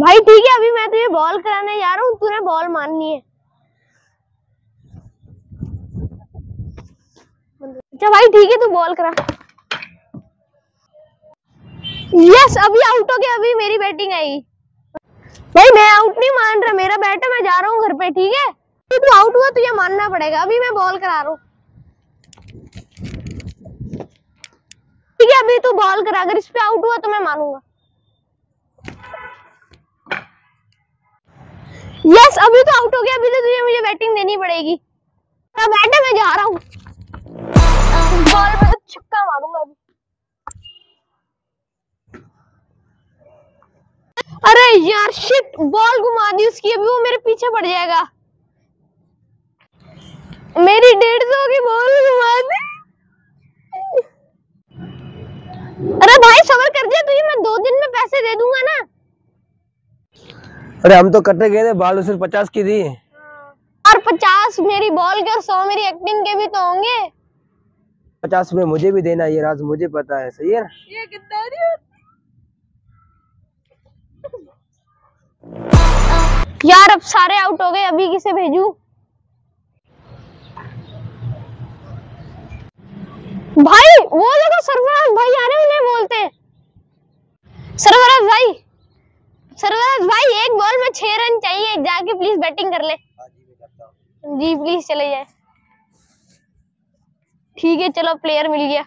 भाई ठीक है, अभी मैं तुझे बॉल कराने जा रहा हूँ, तूने बॉल मारनी है। अच्छा भाई ठीक है, तू बॉल करा। यस अभी आउट हो गया, अभी मेरी बैटिंग आई। भाई मैं आउट नहीं मान रहा, मेरा बैट है, मैं जा रहा हूँ घर पे, ठीक है? तो तू आउट हुआ, तुझे मानना पड़ेगा, अभी मैं बॉल करा रहा हूँ। ठीक है, अभी तू बॉल करा, अगर इस पे आउट हुआ तो मैं मानूँगा। यस अभी तो आउट हो गया, अभी तो तुझे मुझे बैटिंग देनी पड़ेगी। मैं बैट मैं जा रहा हूँ। बॉल पे तो छक्का मारूँगा अभी। अरे यार शिट बॉल घुमा दी उसकी, अभी वो मेरे पीछे पड़ जाएगा। मेरी डेढ़ सौ की बॉल घुमा दी अरे भाई सबर कर जा तुझे मैं दो दिन में पैसे दे दूँगा ना अरे हम तो कटे गए थे बाल सिर्फ़ पचास की दी और पचास मेरी बॉल के और सौ मेरी एक्टिंग के भी तो होंगे। पचास रुपए मुझे भी देना ये राज मुझे पता है सही है ना? ये कितना यार अब सारे आउट हो गए अभी किसे भेजू? भाई वो देखो सरफराज भाई आ रहे उन्हें बोलते। हैं सरफराज भाई सरफराज भाई एक बॉल में छह रन चाहिए जाके प्लीज़ बैटिंग कर ले। जी प्लीज़ चले जाए। ठीक है चलो प्लेयर मिल गया।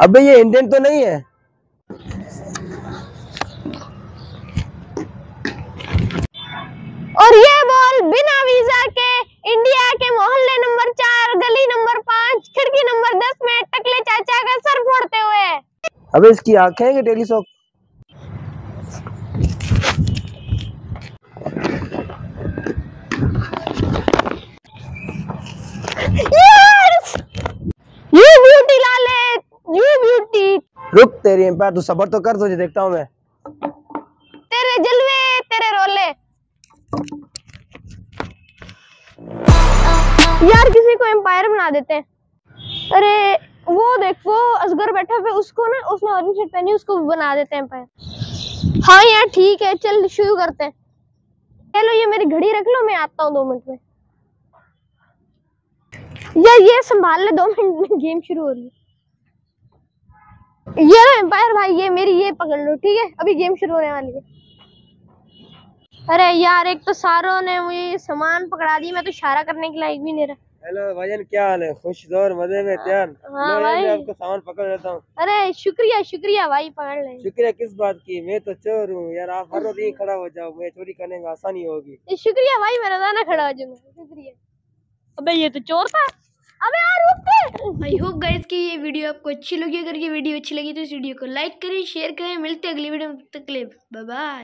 अबे ये इंडियन तो नहीं है। और ये बॉल बिना वीज़ा के इंडिया के मोहल्ले नंबर चार गली नंबर पाँच खिड़की नंबर दस में टकले चाचा का सर फोड़ते हुए। अबे इसकी आँखें हैं कि यू ब्यूटी लाले यू ब्यूटी रुक, तेरी एम्पायर तू सबर तो कर, तुझे देखता हूँ मैं। तेरे जलवे, तेरे रोले। यार, किसी को एम्पायर बना देते हैं। अरे, वो देख, वो असगर बैठा हुआ उसको ना, उसने ऑरेंज शर्ट पहनी, उसको बना देते हैं एम्पायर हाँ यार, ठीक है, चल, शुरू करते हैं। चलो, ये मेरी घड़ी रख लो, मैं आता हूँ दो मिनट में। यार, ये संभाल ले, दो मिनट में, गेम शुरू हो रही है। ये लो एम्पायर भाई ये मेरी ये पकड़ लो ठीक है? अभी गेम शुरू होने वाली है। अरे यार एक तो सारों ने मुझे सामान पकड़ा दी मैं तो इशारा करने के लायक भी नहीं रहा। हेलो भाईजान क्या हाल है? खुश दौर मज़े में तैयार। हाँ भाई। आपको सामान पकड़ लेता हूँ। अरे शुक्रिया शुक्रिया भाई पकड़ ले। शुक्रिया किस बात की? मैं तो चोर हूँ। यार आप हर रोज यहीं खड़ा हो जाओ मुझे चोरी करने में आसानी होगी। शुक्रिया भाई मैं रोज़ाना खड़ा हो जाऊँगा शुक्रिया। अबे ये तो चोर था। अबे यार, रुक आई होप गाइस कि ये वीडियो आपको अच्छी लगी। अगर ये वीडियो अच्छी लगी तो इस वीडियो को लाइक करें शेयर करें। मिलते हैं अगली वीडियो में तक बाय बाय